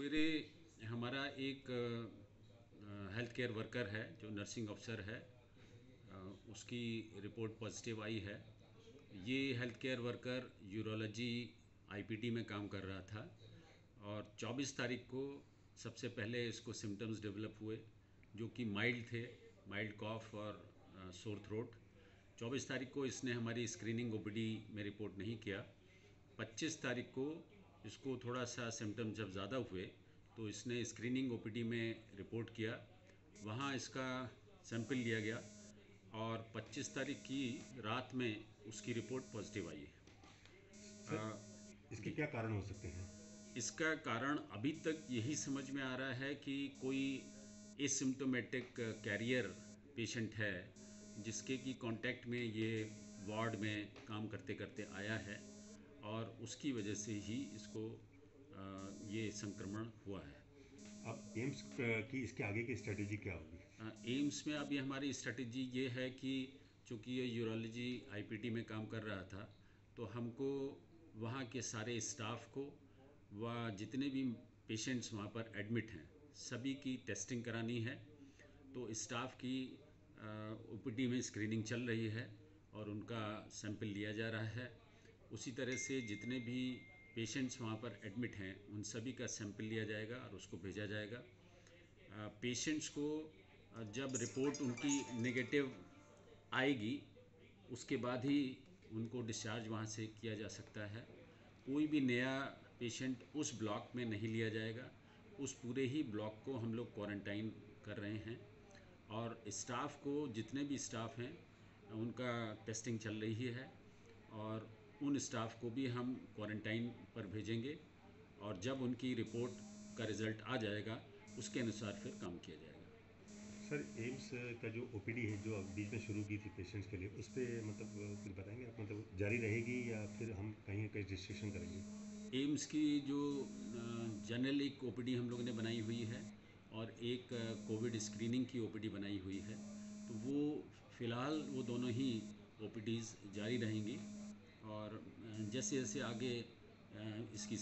सवेरे हमारा एक हेल्थ केयर वर्कर है, जो नर्सिंग अफसर है उसकी रिपोर्ट पॉजिटिव आई है। ये health care worker urology IPT में काम कर रहा था और 24 तारीख को सबसे पहले इसको सिम्टम्स डेवलप हुए, जो कि माइल्ड थे माइल्ड कॉफ और सोर थ्रोट 24 तारीख को इसने हमारी स्क्रीनिंग ओपीडी में रिपोर्ट नहीं किया। 25 तारीख को इसको थोड़ा सा सिम्टम जब ज़्यादा हुए तो इसने स्क्रीनिंग ओपीडी में रिपोर्ट किया। वहाँ इसका सैंपल लिया गया और 25 तारीख की रात में उसकी रिपोर्ट पॉजिटिव आई है। इसके क्या कारण हो सकते हैं? इसका कारण अभी तक यही समझ में आ रहा है कि कोई एसिम्टोमेटिक कैरियर पेशेंट है जिसके कि कांटेक्ट में ये वार्ड में काम करते करते आया है। और उसकी वजह से ही इसको ये संक्रमण हुआ है। अब एम्स की इसके आगे की स्ट्रेटेजी क्या होगी? एम्स में अभी हमारी स्ट्रेटजी ये है कि चूँकि ये यूरोलॉजी आईपीटी में काम कर रहा था तो हमको वहाँ के सारे स्टाफ को व जितने भी पेशेंट्स वहाँ पर एडमिट हैं सभी की टेस्टिंग करानी है। तो स्टाफ की ओपीडी में स्क्रीनिंग चल रही है और उनका सैंपल लिया जा रहा है। उसी तरह से जितने भी पेशेंट्स वहाँ पर एडमिट हैं, उन सभी का सैंपल लिया जाएगा और उसको भेजा जाएगा। पेशेंट्स को जब रिपोर्ट उनकी नेगेटिव आएगी, उसके बाद ही उनको डिस्चार्ज वहाँ से किया जा सकता है। कोई भी नया पेशेंट उस ब्लॉक में नहीं लिया जाएगा। उस पूरे ही ब्लॉक को हम लोग क्वारंटाइन कर रहे हैं और स्टाफ को जितने भी स्टाफ हैं, उनका टेस्टिंग चल रही है और उन स्टाफ को भी हम क्वारंटाइन पर भेजेंगे और जब उनकी रिपोर्ट का रिज़ल्ट आ जाएगा उसके अनुसार फिर काम किया जाएगा। सर एम्स का जो ओपीडी है जो बीच में शुरू की थी पेशेंट्स के लिए उस पर मतलब कुछ बताएँगे आप? मतलब जारी रहेगी या फिर हम कहीं ना कहीं रजिस्ट्रेशन करेंगे? एम्स की जो जनरल एक ओपीडी हम लोगों ने बनाई हुई है और एक कोविड स्क्रीनिंग की ओपीडी बनाई हुई है तो वो फ़िलहाल वो दोनों ही ओपीडीज़ जारी रहेंगी। और जैसे जैसे आगे इसकी